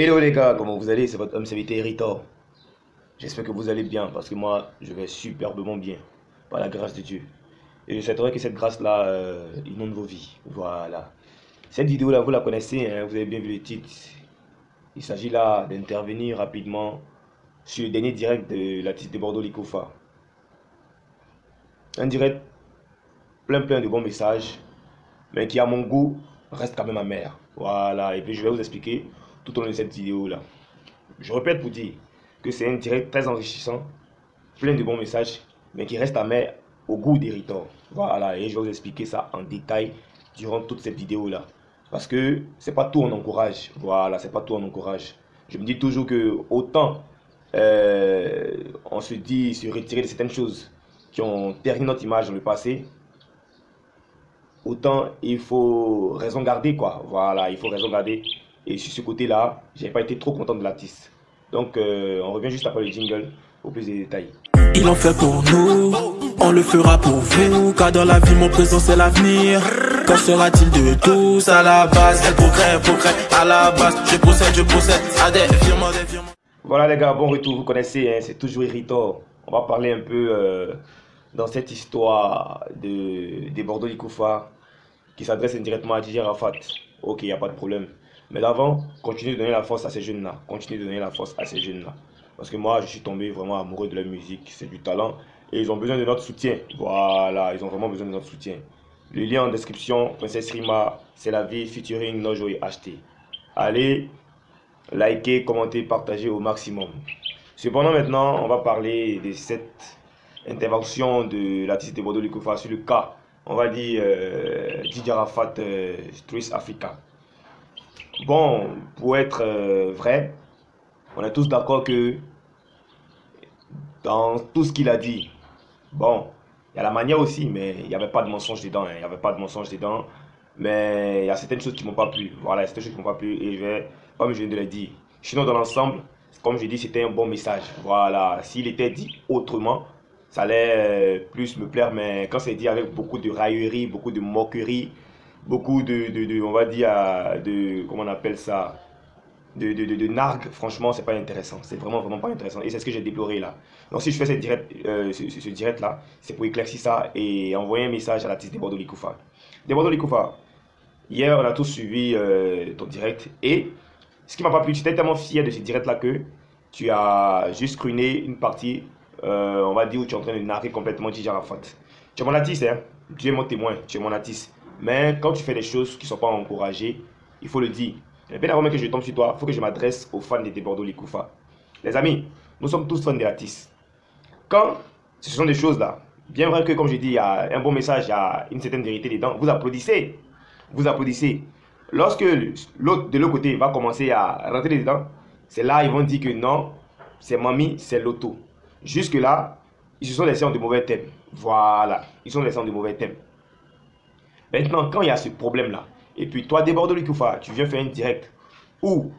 Hello les gars, comment vous allez? C'est votre homme serviteur Ritor. J'espère que vous allez bien parce que moi je vais superbement bien par la grâce de Dieu. Et je souhaiterais que cette grâce-là euh, inonde vos vies. Voilà. Cette vidéo-là, vous la connaissez, hein, vous avez bien vu le titre. Il s'agit là d'intervenir rapidement sur le dernier direct de l'artiste de Bordeaux Likofa. Un direct plein plein de bons messages, mais qui à mon goût reste quand même amer. Voilà, et puis je vais vous expliquer tout au long de cette vidéo là. Je répète pour dire que c'est un direct très enrichissant, plein de bons messages, mais qui reste amer au goût des Voilà, et je vais vous expliquer ça en détail durant toute cette vidéo là. Parce que c'est pas tout on encourage. Voilà, c'est pas tout on encourage. Je me dis toujours que autant euh, on se dit se retirer de certaines choses qui ont terni notre image dans le passé, autant il faut raison garder quoi. Voilà, il faut raison garder. Et sur ce côté-là, j'ai pas été trop content de l'artiste. Donc euh, on revient juste après le jingle pour plus de détails. Il en fait pour nous, on le fera pour vous, car dans la vie mon présent c'est l'avenir. Qu'en sera-t-il de tous à la base? Quel progrès, progrès à la base Je procède, je procède à des virements, des virements. Voilà les gars, bon retour, vous connaissez, hein, c'est toujours Irritor. On va parler un peu euh, dans cette histoire de, des Bordeaux Likoufa qui s'adresse indirectement à Didier Rafat. Ok, il n'y a pas de problème. Mais d'avant, continuez de donner la force à ces jeunes-là. Continuez de donner la force à ces jeunes-là. Parce que moi, je suis tombé vraiment amoureux de la musique. C'est du talent. Et ils ont besoin de notre soutien. Voilà, ils ont vraiment besoin de notre soutien. Le lien en description, Princesse Rima, c'est la vie featuring Nojo et HT. Allez, likez, commentez, partagez au maximum. Cependant, maintenant, on va parler de cette intervention de l'artiste de Bordeaux Likoufa sur le cas, on va dire, euh, Didier Rafat, euh, Africa. Bon, pour être euh, vrai, on est tous d'accord que dans tout ce qu'il a dit, bon, il y a la manière aussi, mais il n'y avait pas de mensonge dedans. Hein. Il n'y avait pas de mensonge dedans. Mais il y a certaines choses qui ne m'ont pas plu. Voilà, certaines choses qui ne m'ont pas plu. Et je vais, comme je viens de le dire, sinon dans l'ensemble, comme je dis, c'était un bon message. Voilà, s'il était dit autrement, ça allait euh, plus me plaire. Mais quand c'est dit avec beaucoup de raillerie, beaucoup de moquerie, beaucoup de, de, on va dire, de, comment on appelle ça, de, de, de, nargue, franchement, c'est pas intéressant. C'est vraiment, vraiment pas intéressant. Et c'est ce que j'ai déploré là. Donc, si je fais cette direct, euh, ce, direct là, c'est pour éclaircir ça et envoyer un message à l'artiste de Bordeaux Likoufa. De Bordeaux Likoufa, hier, on a tous suivi euh, ton direct et ce qui m'a pas plu, tu étais tellement fier de ce direct là que tu as juste screené une partie, euh, on va dire, où tu es en train de narrer complètement Rafat. Tu es mon artiste, hein. Tu es mon témoin, tu es mon artiste. Mais quand tu fais des choses qui ne sont pas encouragées, il faut le dire. Et bien avant même que je tombe sur toi, il faut que je m'adresse aux fans de Bordeaux Likoufa. Les amis, nous sommes tous fans de l'artiste. Quand ce sont des choses là, bien vrai que comme je dis, il y a un bon message, il y a une certaine vérité dedans, vous applaudissez. Vous applaudissez. Lorsque l'autre de l'autre côté va commencer à rentrer dedans, c'est là ils vont dire que non, c'est mamie, c'est l'auto. Jusque là, ils se sont laissés en de mauvais thèmes. Voilà, ils sont laissés en de mauvais thèmes. Maintenant, quand il y a ce problème-là, et puis toi, déborde le Koufa, tu viens faire un direct où,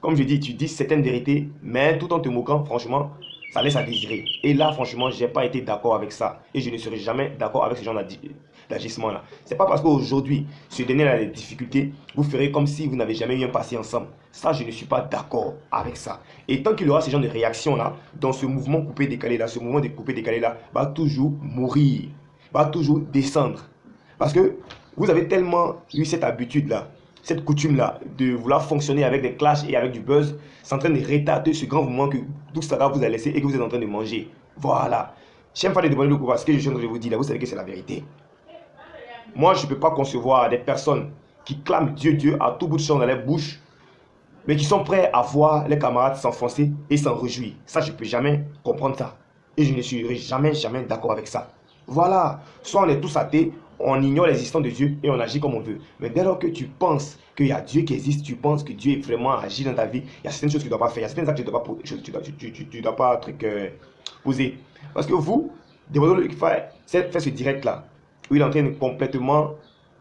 comme je dis, tu dis certaines vérités, mais tout en te moquant, franchement, ça laisse à désirer. Et là, franchement, je n'ai pas été d'accord avec ça. Et je ne serai jamais d'accord avec ce genre d'agissement-là. C'est pas parce qu'aujourd'hui, ce dernier a des difficultés, vous ferez comme si vous n'avez jamais eu un passé ensemble. Ça, je ne suis pas d'accord avec ça. Et tant qu'il y aura ce genre de réaction-là, dans ce mouvement coupé-décalé-là, ce mouvement de coupé-décalé-là, va toujours mourir, va toujours descendre. Parce que vous avez tellement eu cette habitude-là, cette coutume-là, de vouloir fonctionner avec des clashs et avec du buzz, c'est en train de retarder ce grand mouvement que tout ça vous a laissé et que vous êtes en train de manger. Voilà. J'aime pas les demander le pouvoir. Ce que je viens de vous dire là, vous savez que c'est la vérité. Moi, je ne peux pas concevoir des personnes qui clament Dieu, Dieu à tout bout de champ dans les bouches, mais qui sont prêts à voir les camarades s'enfoncer et s'en réjouir. Ça, je ne peux jamais comprendre ça. Et je ne serai jamais, jamais d'accord avec ça. Voilà. Soit on est tous athées, on ignore l'existence de Dieu et on agit comme on veut. Mais dès lors que tu penses qu'il y a Dieu qui existe, tu penses que Dieu est vraiment agi dans ta vie, il y a certaines choses que tu ne dois pas faire, il y a certaines actes que tu ne dois pas, poser. Parce que vous, Dévoilez fait, fait ce direct-là, où il est en train de complètement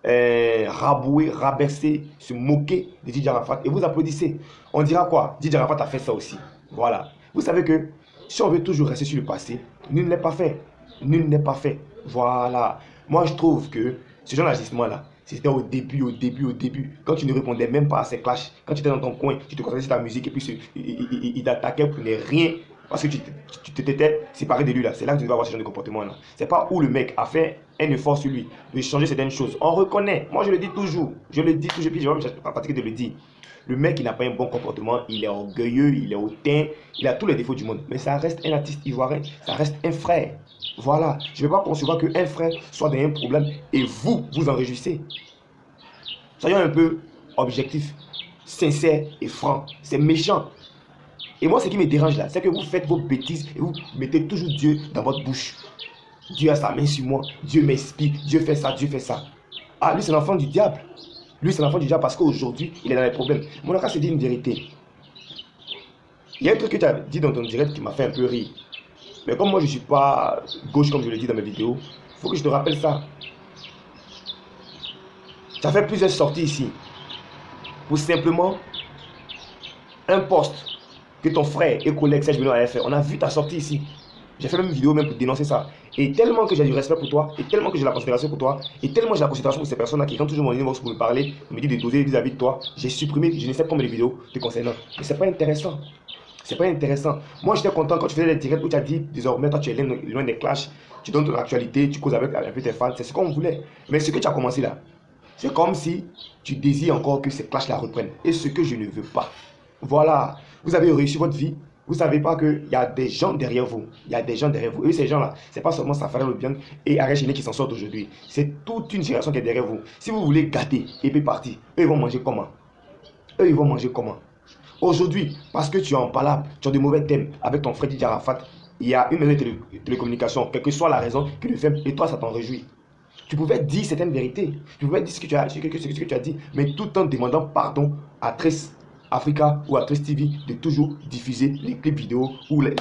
euh, rabouer, rabaisser, se moquer de Didier Arafat, et vous applaudissez. On dira quoi? Didier Arafat a fait ça aussi. Voilà. Vous savez que si on veut toujours rester sur le passé, nul n'est pas fait. Nul n'est pas fait. Voilà. Moi, je trouve que ce genre d'agissement-là, C'était au début, au début, au début. Quand tu ne répondais même pas à ces clashs, quand tu étais dans ton coin, tu te concentrais sur ta musique et puis il, t'attaquait pour ne rien parce que tu t'étais séparé de lui là. C'est là que tu vas avoir ce genre de comportement là. C'est pas où le mec a fait un effort sur lui de changer certaines choses. On reconnaît. Moi je le dis toujours. Je le dis toujours. Puis je vais pas pratiquer de le dire. Le mec, il n'a pas un bon comportement, il est orgueilleux, il est hautain, il a tous les défauts du monde. Mais ça reste un artiste ivoirien, ça reste un frère. Voilà. Je ne vais pas concevoir qu'un frère soit dans un problème et vous, vous en réjouissez. Soyons un peu objectifs, sincères et francs. C'est méchant. Et moi, ce qui me dérange là, c'est que vous faites vos bêtises et vous mettez toujours Dieu dans votre bouche. Dieu a sa main sur moi, Dieu m'explique, Dieu fait ça, Dieu fait ça. Ah, lui, c'est l'enfant du diable. Lui, c'est l'enfant du diable parce qu'aujourd'hui, il est dans les problèmes. Mon cas, c'est dit une vérité. Il y a un truc que tu as dit dans ton direct qui m'a fait un peu rire. Mais comme moi, je ne suis pas gauche comme je le dis dans mes vidéos, il faut que je te rappelle ça. Tu as fait plusieurs sorties ici pour simplement un poste que ton frère et collègue Serge Benoît a fait. On a vu ta sortie ici. J'ai fait même une vidéo même pour dénoncer ça. Et tellement que j'ai du respect pour toi, et tellement que j'ai la considération pour toi, et tellement j'ai la considération pour ces personnes-là qui, quand toujours mon inbox pour me parler, me disent des doser vis-à-vis de toi, j'ai supprimé, je ne sais pas combien de vidéos te concernant. Mais c'est pas intéressant. C'est pas intéressant. Moi, j'étais content quand tu faisais les directs où tu as dit, désormais, toi, tu es loin des clashs, tu donnes ton actualité, tu causes avec, avec tes fans, c'est ce qu'on voulait. Mais ce que tu as commencé là, c'est comme si tu désires encore que ces clashs-là reprennent. Et ce que je ne veux pas. Voilà. Vous avez réussi votre vie, vous savez pas qu'il y a des gens derrière vous. Il y a des gens derrière vous. Et ces gens-là, c'est pas seulement Safari bien et Arèche qui s'en sortent aujourd'hui. C'est toute une génération qui est derrière vous. Si vous voulez gâter et puis partir, eux ils vont manger comment? Eux ils vont manger comment? Aujourd'hui, parce que tu es en palabre, tu as de mauvais thèmes avec ton frère Didier Arafat, il y a une maison télécommunication, quelle que soit la raison qui le fait, et toi ça t'en réjouit. Tu pouvais dire certaines vérités, tu pouvais dire ce que tu as, ce ce dit, mais tout en demandant pardon à Triss Africa ou à TV de toujours diffuser les clips vidéo ou les,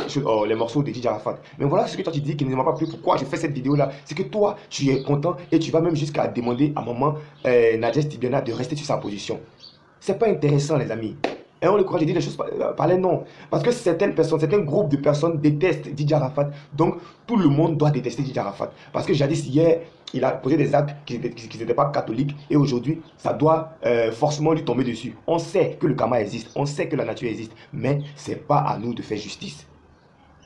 les morceaux de DJ Arafat. Mais voilà ce que toi tu dis qui ne m'a pas plu. Pourquoi je fais cette vidéo là C'est que toi tu es content et tu vas même jusqu'à demander à maman euh, Nadja Stibiana de rester sur sa position. C'est pas intéressant les amis. On le croit, je dis les choses euh, par les noms. Parce que certaines personnes, certains groupes de personnes détestent Didier Arafat. Donc, tout le monde doit détester Didier Arafat. Parce que jadis, hier, il a posé des actes qui n'étaient pas catholiques. Et aujourd'hui, ça doit euh, forcément lui tomber dessus. On sait que le karma existe. On sait que la nature existe. Mais ce n'est pas à nous de faire justice.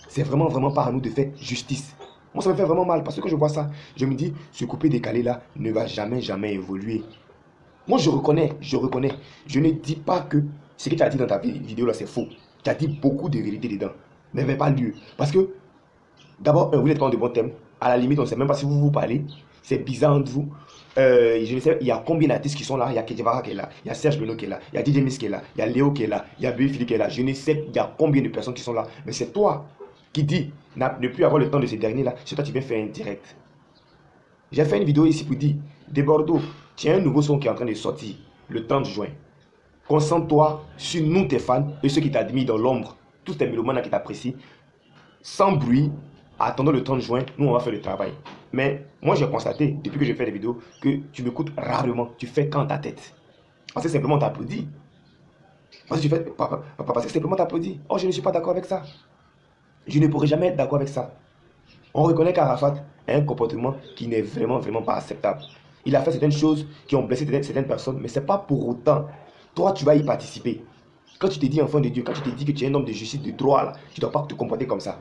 C'est vraiment, vraiment pas à nous de faire justice. Moi, ça me fait vraiment mal. Parce que quand je vois ça, je me dis, ce coupé décalé là ne va jamais, jamais évoluer. Moi, je reconnais, je reconnais. Je ne dis pas que ce que tu as dit dans ta vidéo là, c'est faux. Tu as dit beaucoup de vérité dedans. Mais n'avait pas lieu. Parce que, d'abord, vous êtes quand de bons thèmes. À la limite, on ne sait même pas si vous vous parlez. C'est bizarre entre vous. Euh, je ne sais, il y a combien d'artistes qui sont là? Il y a Kedjevara qui est là, il y a Serge Benoît qui est là, il y a DJ Miss qui est là, il y a Léo qui est là, il y a Buffy qui est là. Je ne sais, il y a combien de personnes qui sont là. Mais c'est toi qui dis ne plus avoir le temps de ces derniers-là. C'est toi qui viens faire un direct. J'ai fait une vidéo ici pour dire, de Bordeaux, tu as un nouveau son qui est en train de sortir le 30 juin. Concentre-toi sur nous, tes fans, et ceux qui t'admirent dans l'ombre, tous tes mélomanes qui t'apprécient, sans bruit, attendant le 30 juin, nous on va faire le travail. Mais moi j'ai constaté, depuis que je fais des vidéos, que tu m'écoutes rarement, tu fais quand ta tête. Parce que simplement t'applaudis. Parce que tu fais, parce que simplement t'applaudis. Oh, je ne suis pas d'accord avec ça. Je ne pourrai jamais être d'accord avec ça. On reconnaît qu'Arafat a un comportement qui n'est vraiment, vraiment pas acceptable. Il a fait certaines choses qui ont blessé certaines personnes, mais ce n'est pas pour autant toi, tu vas y participer. Quand tu te dis enfant de Dieu, quand tu te dis que tu es un homme de justice, de droit, tu ne dois pas te comporter comme ça.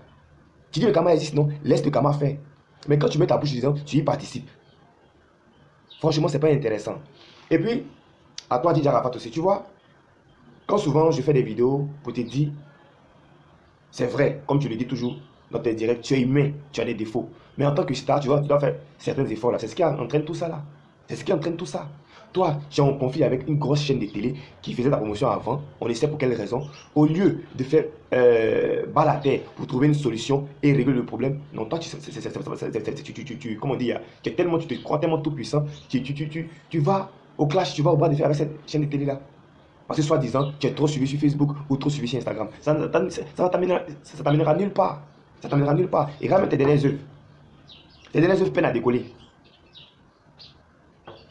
Tu dis le karma existe, non? Laisse le karma faire. Mais quand tu mets ta bouche disant, tu y participes. Franchement, ce n'est pas intéressant. Et puis, à toi, Didier Arafat aussi, tu vois, quand souvent je fais des vidéos pour te dire, c'est vrai, comme tu le dis toujours dans tes directs, tu es humain, tu as des défauts. Mais en tant que star, tu, vois, tu dois faire certains efforts là. C'est ce qui entraîne tout ça là. C'est ce qui entraîne tout ça. Toi, es en conflit avec une grosse chaîne de télé qui faisait la promotion avant, on ne sait pour quelle raison? Au lieu de faire euh, balader pour trouver une solution et régler le problème, non, toi, tu, comment dire, tu tellement, tu te crois tellement tout puissant, tu, tu, tu, tu, vas au clash, tu vas au bras de fer avec cette chaîne de télé là. Parce que soi-disant, tu es trop suivi sur Facebook ou trop suivi sur Instagram. Ça, ça, t'amènera nulle part. Ça t'amènera nulle part. Et ramène tes dernières œuvres. Tes dernières œuvres peinent à décoller.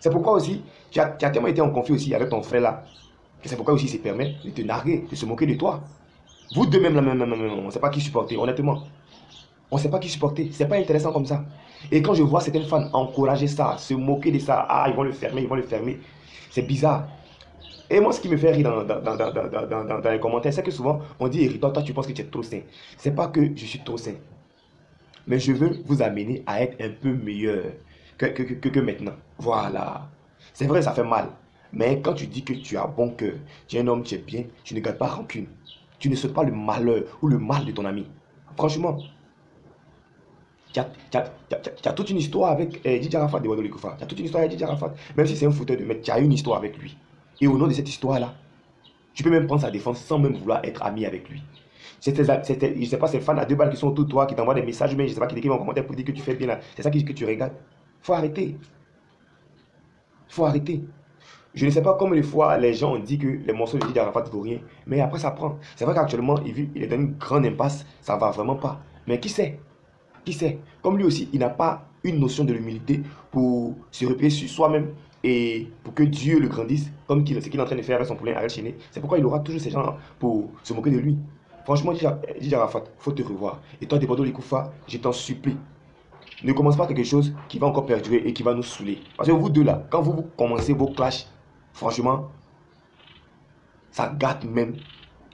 C'est pourquoi aussi, tu as, tellement été en conflit aussi avec ton frère là, que c'est pourquoi aussi il se permet de te narguer, de se moquer de toi. Vous deux même, la même, on ne sait pas qui supporter, honnêtement. On ne sait pas qui supporter. C'est pas intéressant comme ça. Et quand je vois certaines fans encourager ça, se moquer de ça, ah, ils vont le fermer, ils vont le fermer. C'est bizarre. Et moi, ce qui me fait rire dans, dans, les commentaires, c'est que souvent, on dit, Eric, toi, tu penses que tu es trop sain. C'est pas que je suis trop sain. Mais je veux vous amener à être un peu meilleur que, que, que, que maintenant. Voilà. C'est vrai, ça fait mal. Mais quand tu dis que tu as bon cœur, tu es un homme, tu es bien, tu ne gardes pas rancune. Tu ne souhaites pas le malheur ou le mal de ton ami. Franchement, tu as, toute une histoire avec eh, Didier Arafat de Wadou Tu as toute une histoire avec Didier Arafat. Même si c'est un fouteur de mec, tu as une histoire avec lui. Et au nom de cette histoire-là, tu peux même prendre sa défense sans même vouloir être ami avec lui. C'était, je ne sais pas, ces fans à deux balles qui sont autour de toi, qui t'envoient des messages, mais je ne sais pas, qui écrivent en commentaire pour dire que tu fais bien là. C'est ça que, que tu regardes. Faut arrêter. faut arrêter. Je ne sais pas combien de fois les gens ont dit que les morceaux de Didier Arafat ne vaut rien, mais après ça prend. C'est vrai qu'actuellement, il, il est dans une grande impasse, ça va vraiment pas. Mais qui sait? Qui sait? Comme lui aussi, il n'a pas une notion de l'humilité pour se replier sur soi-même et pour que Dieu le grandisse, comme ce qu'il est en train de faire avec son poulain Ariel Chéné. C'est pourquoi il aura toujours ces gens pour se moquer de lui. Franchement, Didier Arafat, faut te revoir. Et toi, Debordo Likoufa, je t'en supplie. Ne commence pas quelque chose qui va encore perdurer et qui va nous saouler. Parce que vous deux là, quand vous commencez vos clashs, Franchement, ça gâte même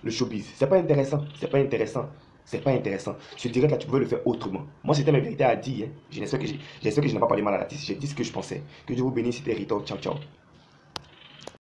le showbiz. C'est pas intéressant. C'est pas intéressant. C'est pas intéressant. Je dirais que tu pouvais le faire autrement. Moi, c'était ma vérité à dire. Hein. J'espère que, que je n'ai pas parlé mal à la tête. J'ai dit ce que je pensais. Que Dieu vous bénisse. C'était Rito. Ciao, ciao.